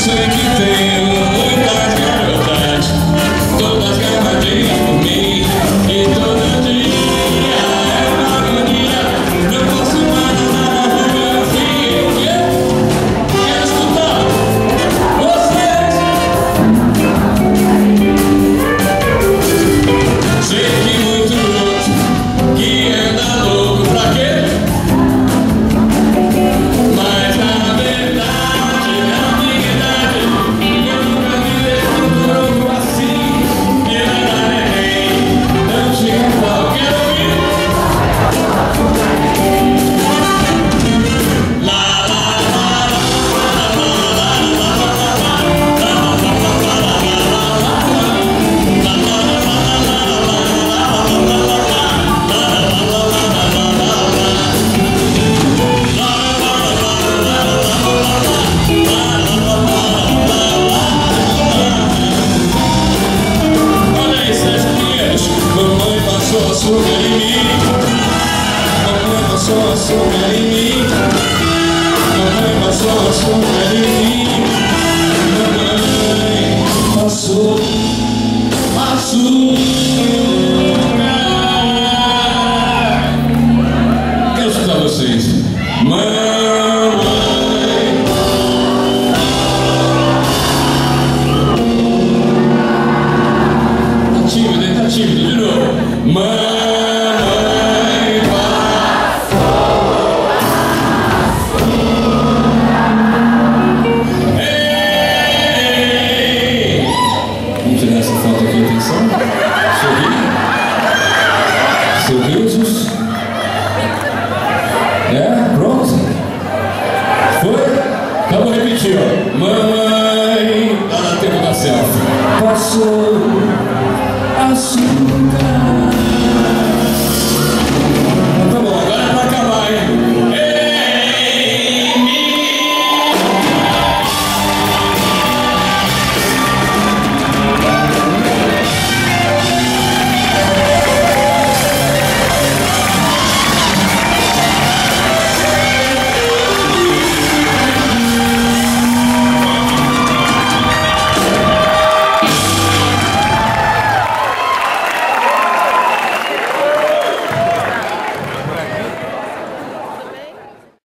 singing. passou a sombra em mim Mamãe passou a sombra em mim Mamãe passou, passou Vamos tirar essa foto aqui, atenção. Sorri. Sorrisos. É, pronto. Foi? Vou repetir, ó. Mamãe, dá tempo da selfie. Passou açúcar.